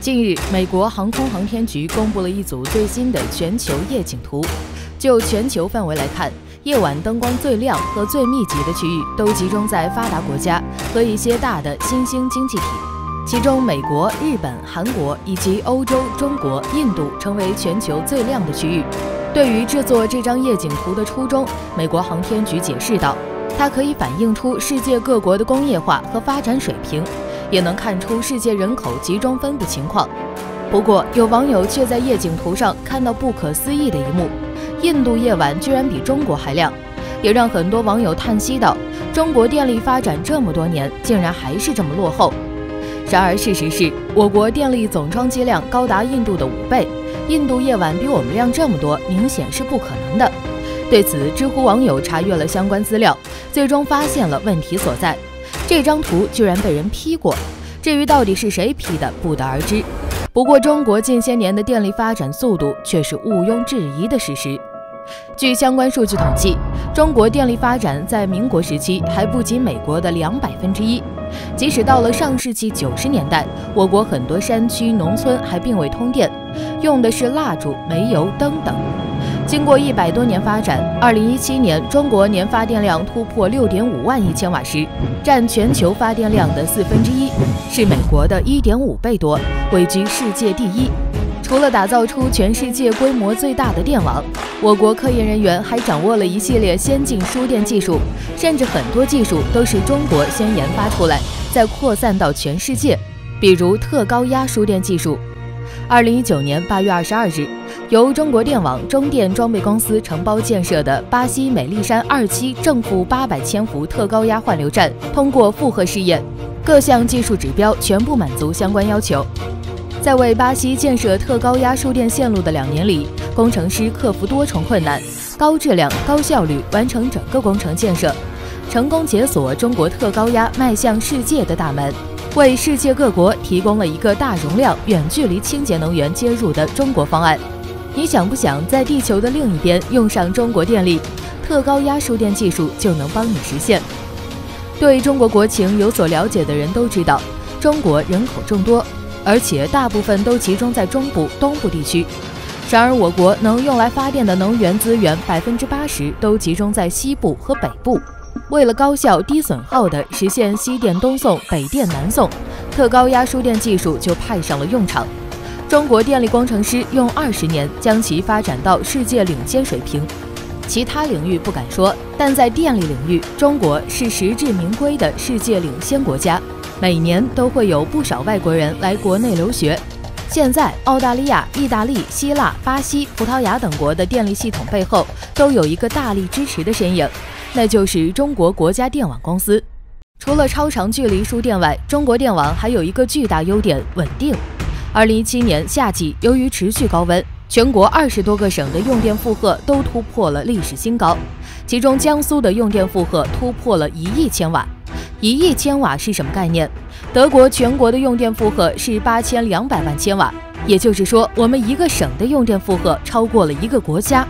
近日，美国航空航天局公布了一组最新的全球夜景图。就全球范围来看，夜晚灯光最亮和最密集的区域都集中在发达国家和一些大的新兴经济体，其中美国、日本、韩国以及欧洲、中国、印度成为全球最亮的区域。对于制作这张夜景图的初衷，美国航天局解释道：“它可以反映出世界各国的工业化和发展水平。”也能看出世界人口集中分布情况。不过，有网友却在夜景图上看到不可思议的一幕：印度夜晚居然比中国还亮，也让很多网友叹息道：“中国电力发展这么多年，竟然还是这么落后。”然而，事实是我国电力总装机量高达印度的五倍，印度夜晚比我们亮这么多，明显是不可能的。对此，知乎网友查阅了相关资料，最终发现了问题所在。这张图居然被人 P 过，至于到底是谁 P 的，不得而知。不过，中国近些年的电力发展速度却是毋庸置疑的事实。据相关数据统计，中国电力发展在民国时期还不及美国的两百分之一。即使到了上世纪九十年代，我国很多山区农村还并未通电，用的是蜡烛、煤油灯等。经过一百多年发展，二零一七年中国年发电量突破六点五万亿千瓦时，占全球发电量的四分之一，是美国的一点五倍多，位居世界第一。除了打造出全世界规模最大的电网，我国科研人员还掌握了一系列先进输电技术，甚至很多技术都是中国先研发出来，再扩散到全世界。比如特高压输电技术。二零一九年八月二十二日。由中国电网中电装备公司承包建设的巴西美丽山二期正负八百千伏特高压换流站通过负荷试验，各项技术指标全部满足相关要求。在为巴西建设特高压输电线路的两年里，工程师克服多重困难，高质量、高效率完成整个工程建设，成功解锁中国特高压迈向世界的大门，为世界各国提供了一个大容量、远距离清洁能源接入的中国方案。你想不想在地球的另一边用上中国电力？特高压输电技术就能帮你实现。对中国国情有所了解的人都知道，中国人口众多，而且大部分都集中在中部、东部地区。然而，我国能用来发电的能源资源百分之八十都集中在西部和北部。为了高效、低损耗地实现西电东送、北电南送，特高压输电技术就派上了用场。中国电力工程师用二十年将其发展到世界领先水平，其他领域不敢说，但在电力领域，中国是实至名归的世界领先国家。每年都会有不少外国人来国内留学。现在，澳大利亚、意大利、希腊、巴西、葡萄牙等国的电力系统背后都有一个大力支持的身影，那就是中国国家电网公司。除了超长距离输电外，中国电网还有一个巨大优点——稳定。二零一七年夏季，由于持续高温，全国二十多个省的用电负荷都突破了历史新高，其中江苏的用电负荷突破了一亿千瓦。一亿千瓦是什么概念？德国全国的用电负荷是八千两百万千瓦，也就是说，我们一个省的用电负荷超过了一个国家。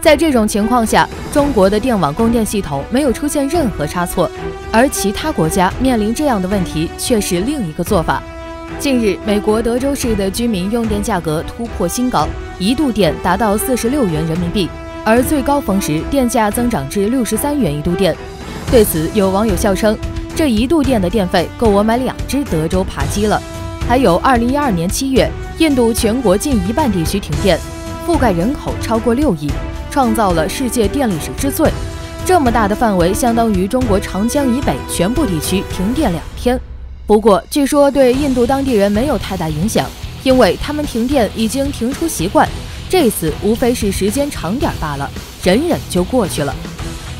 在这种情况下，中国的电网供电系统没有出现任何差错，而其他国家面临这样的问题却是另一个做法。近日，美国德州市的居民用电价格突破新高，一度电达到四十六元人民币，而最高峰时电价增长至六十三元一度电。对此，有网友笑称：“这一度电的电费够我买两只德州扒鸡了。”还有，二零一二年七月，印度全国近一半地区停电，覆盖人口超过六亿，创造了世界电力史之最。这么大的范围，相当于中国长江以北全部地区停电两天。不过，据说对印度当地人没有太大影响，因为他们停电已经停出习惯，这次无非是时间长点罢了，忍忍就过去了。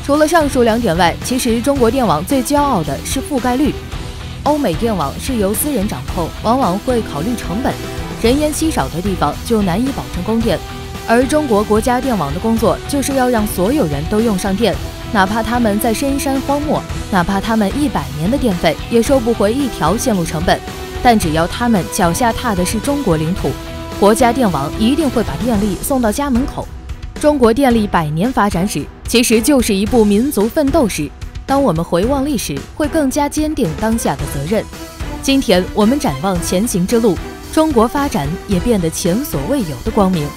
除了上述两点外，其实中国电网最骄傲的是覆盖率。欧美电网是由私人掌控，往往会考虑成本，人烟稀少的地方就难以保证供电，而中国国家电网的工作就是要让所有人都用上电。哪怕他们在深山荒漠，哪怕他们一百年的电费也收不回一条线路成本，但只要他们脚下踏的是中国领土，国家电网一定会把电力送到家门口。中国电力百年发展史其实就是一部民族奋斗史。当我们回望历史，会更加坚定当下的责任。今天我们展望前行之路，中国发展也变得前所未有的光明。